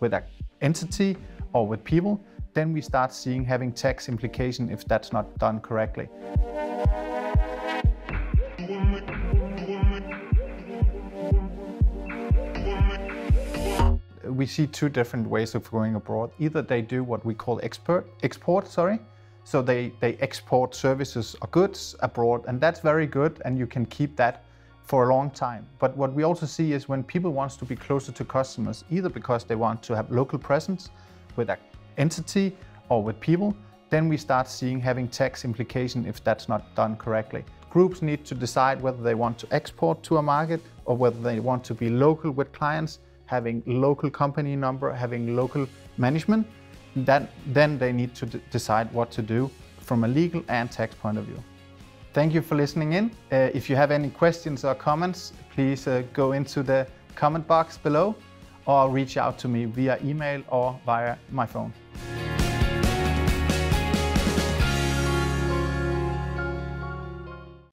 with an entity or with people, then we start seeing having tax implication if that's not done correctly. We see two different ways of going abroad. Either they do what we call export, export, sorry, so they, they export services or goods abroad, and that's very good, and you can keep that for a long time. But what we also see is when people want to be closer to customers, either because they want to have local presence with an entity or with people, then we start seeing having tax implication if that's not done correctly. Groups need to decide whether they want to export to a market or whether they want to be local with clients, having local company number, having local management that, then they need to decide what to do from a legal and tax point of view. Thank you for listening in. Uh, if you have any questions or comments, please uh, go into the comment box below or reach out to me via email or via my phone.